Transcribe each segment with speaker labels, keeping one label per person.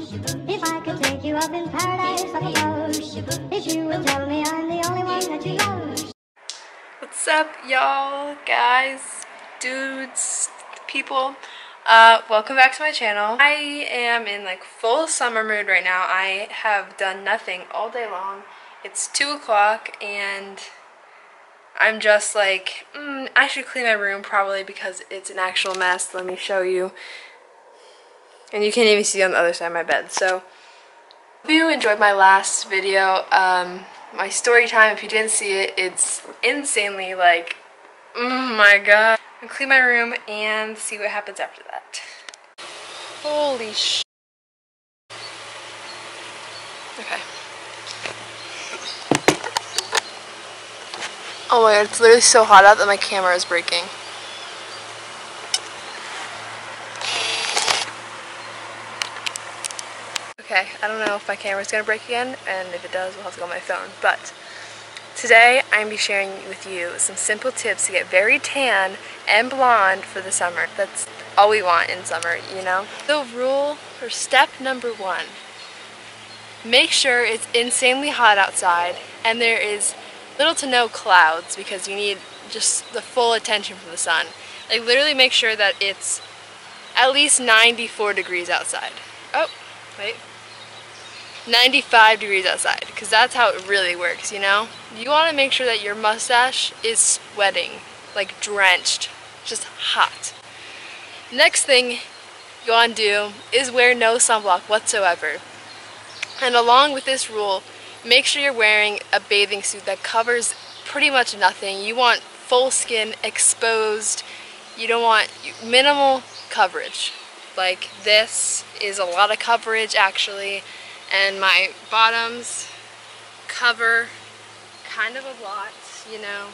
Speaker 1: If I could take you up in paradise up above, if you would tell me I'm the only one that you love.
Speaker 2: What's up, y'all, guys, dudes, people? Uh, welcome back to my channel. I am in like full summer mood right now. I have done nothing all day long. It's 2 o'clock and I'm just like, mm, I should clean my room probably because it's an actual mess. Let me show you. And you can't even see on the other side of my bed. So, hope you enjoyed my last video. Um, my story time, if you didn't see it, it's insanely like, oh my god. I'll clean my room and see what happens after that. Holy sh. Okay. Oh my god, it's literally so hot out that my camera is breaking. Okay, I don't know if my camera's gonna break again, and if it does, we'll have to go on my phone. But today, I'm gonna be sharing with you some simple tips to get very tan and blonde for the summer. That's all we want in summer, you know? The rule, or step number one, make sure it's insanely hot outside and there is little to no clouds because you need just the full attention from the sun. Like literally make sure that it's at least 94 degrees outside. Oh, wait. 95 degrees outside because that's how it really works, you know? You want to make sure that your mustache is sweating, like drenched, just hot. Next thing you want to do is wear no sunblock whatsoever. And along with this rule, make sure you're wearing a bathing suit that covers pretty much nothing. You want full skin exposed. You don't want minimal coverage. Like this is a lot of coverage actually and my bottoms cover kind of a lot, you know.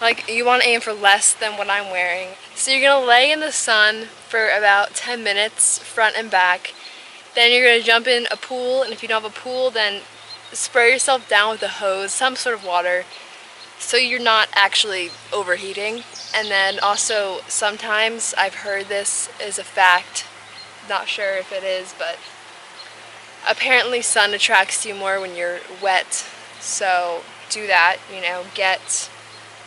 Speaker 2: Like you want to aim for less than what I'm wearing. So you're going to lay in the sun for about 10 minutes front and back. Then you're going to jump in a pool and if you don't have a pool then spray yourself down with a hose, some sort of water so you're not actually overheating. And then also sometimes I've heard this is a fact, not sure if it is, but apparently sun attracts you more when you're wet so do that you know get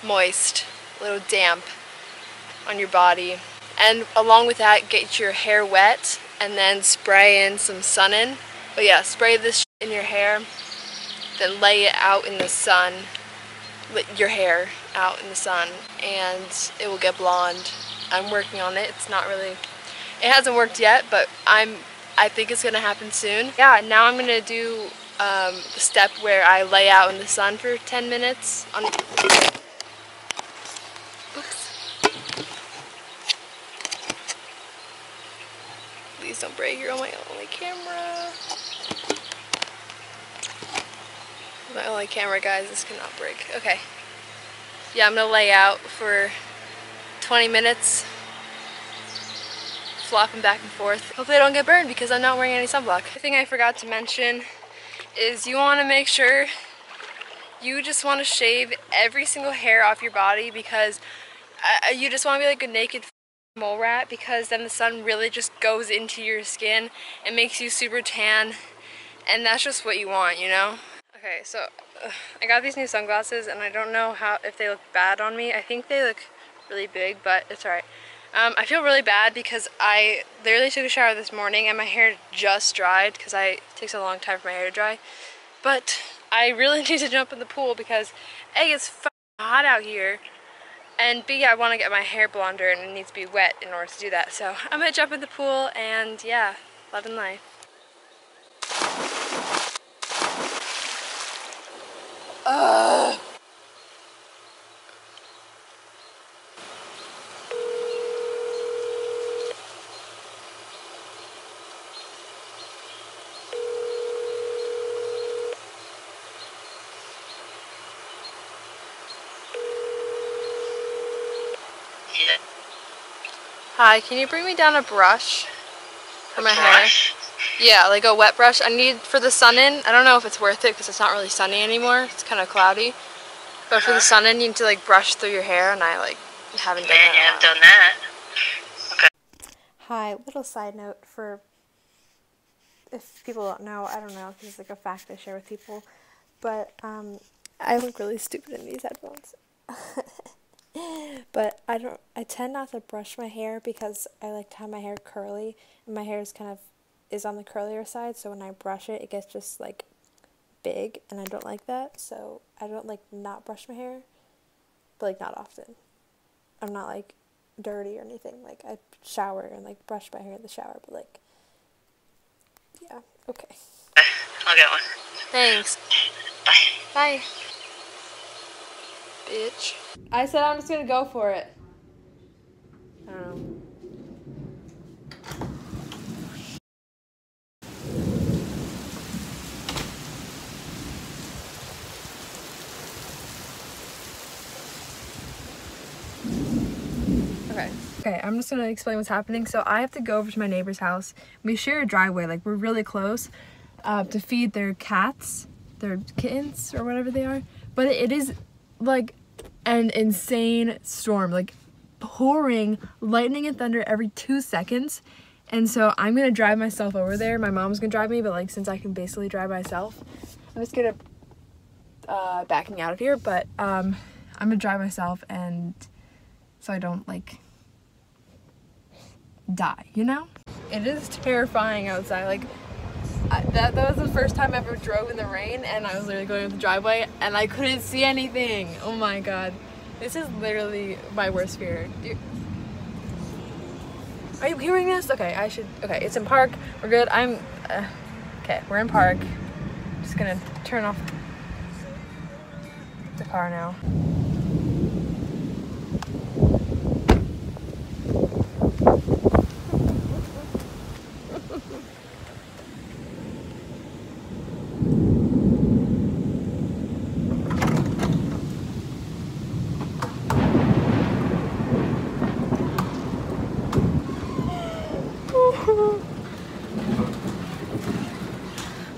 Speaker 2: moist a little damp on your body. And along with that get your hair wet and then spray in some Sun-In. But yeah spray this in your hair then lay it out in the sun your hair out in the sun and it will get blonde. I'm working on it. It's not really it hasn't worked yet but I'm I think it's gonna happen soon. Yeah, now I'm gonna do um, the step where I lay out in the sun for 10 minutes. On Please don't break, you're on my only camera. My only camera, guys, this cannot break. Okay. Yeah, I'm gonna lay out for 20 minutes flopping back and forth. Hopefully I don't get burned because I'm not wearing any sunblock. The thing I forgot to mention is you want to make sure you just want to shave every single hair off your body because uh, you just want to be like a naked mole rat because then the sun really just goes into your skin and makes you super tan and that's just what you want, you know? Okay, so uh, I got these new sunglasses and I don't know how if they look bad on me. I think they look really big, but it's alright. Um, I feel really bad because I literally took a shower this morning and my hair just dried because it takes a long time for my hair to dry. But I really need to jump in the pool because A, it's hot out here and B, I want to get my hair blonder and it needs to be wet in order to do that. So I'm going to jump in the pool and yeah, love and life. Ugh. Hi, can you bring me down a brush for my
Speaker 3: brush?
Speaker 2: hair? Yeah, like a wet brush. I need for the Sun-In. I don't know if it's worth it because it's not really sunny anymore. It's kind of cloudy. But for the Sun-In, you need to like brush through your hair, and I like haven't done
Speaker 3: Man,
Speaker 2: that.
Speaker 3: you haven't done that. Okay.
Speaker 2: Hi, little side note for
Speaker 3: if people don't know, I don't know, this is like a fact I share with people, but um, I look really stupid in these headphones. but I don't. I tend not to brush my hair because I like to have my hair curly, and my hair is kind of is on the curlier side. So when I brush it, it gets just like big, and I don't like that. So I don't like not brush my hair, but like not often. I'm not like dirty or anything. Like I shower and like brush my hair in the shower, but like yeah, okay.
Speaker 4: I'll get one.
Speaker 2: Thanks.
Speaker 4: Bye.
Speaker 2: Bye. Bitch. I said I'm just gonna go for it. I don't know. Okay. Okay, I'm just gonna explain what's happening. So I have to go over to my neighbor's house. We share a driveway, like we're really close, uh, to feed their cats, their kittens or whatever they are. But it is like an insane storm, like pouring lightning and thunder every two seconds. And so I'm gonna drive myself over there. My mom's gonna drive me, but like since I can basically drive myself, I'm just gonna uh, backing out of here. But um, I'm gonna drive myself and so I don't like die, you know? It is terrifying outside. Like, I, that, that was the first time I ever drove in the rain, and I was literally going up the driveway, and I couldn't see anything. Oh my god. This is literally my worst fear. Do- Are you hearing this? Okay, I should. Okay, it's in park. We're good. I'm. Uh, okay, we're in park. Just gonna turn off the car now.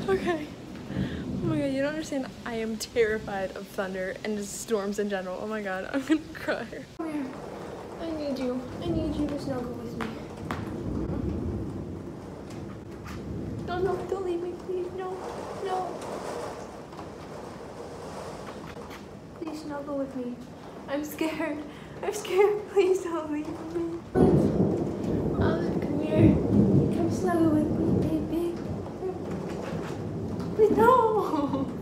Speaker 2: Okay. Oh I am terrified of thunder and just storms in general. Oh my god, I'm gonna cry. Come here. I need you. I need you to snuggle with me. No, no, don't leave me, please. No, no. Please snuggle with me. I'm scared. I'm scared. Please don't leave me. Olive, come here. Come snuggle with me, baby. Please, no.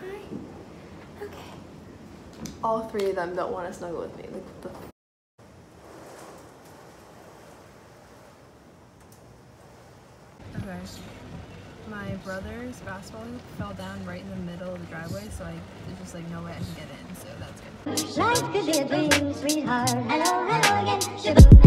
Speaker 2: Hi. Okay. All three of them don't want to snuggle with me. Like, the Okay. My brother's basketball hoop fell down right in the middle of the driveway, so I there's just like no way I can get in, so that's good.
Speaker 1: Life could be a dream, sweetheart. Hello, hello again.